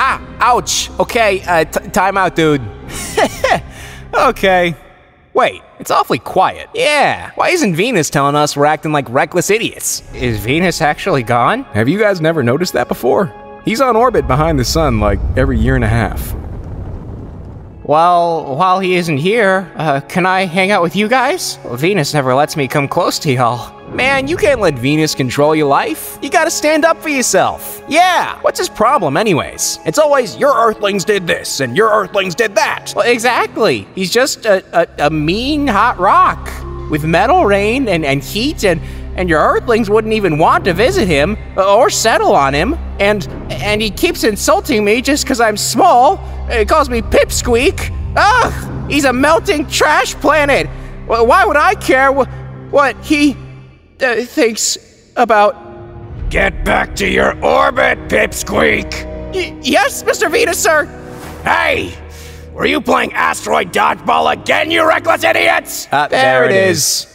ouch. Okay, uh, t- time out, dude. okay. Wait, it's awfully quiet. Yeah, why isn't Venus telling us we're acting like reckless idiots? Is Venus actually gone? Have you guys never noticed that before? He's on orbit behind the sun like every year and a half. Well, while he isn't here, uh, can I hang out with you guys? Well, Venus never lets me come close to y'all. Man, you can't let Venus control your life. You gotta stand up for yourself. Yeah, what's his problem, anyways? It's always, your Earthlings did this, and your Earthlings did that. Well, exactly. He's just a, a, a mean, hot rock with metal rain and, and heat, and, and your Earthlings wouldn't even want to visit him or settle on him. And, and he keeps insulting me just because I'm small. He calls me Pipsqueak. Ugh, he's a melting trash planet. Why would I care wh- what he uh, thinks about. Get back to your orbit, Pipsqueak! Y- yes, Mr. Venus, sir! Hey! Were you playing asteroid dodgeball again, you reckless idiots? Uh, there, there, it is. is.